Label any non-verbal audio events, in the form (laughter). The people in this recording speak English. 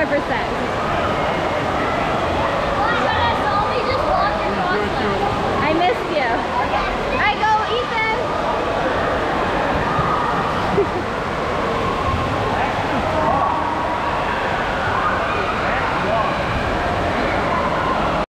I missed you. I go, Ethan. (laughs)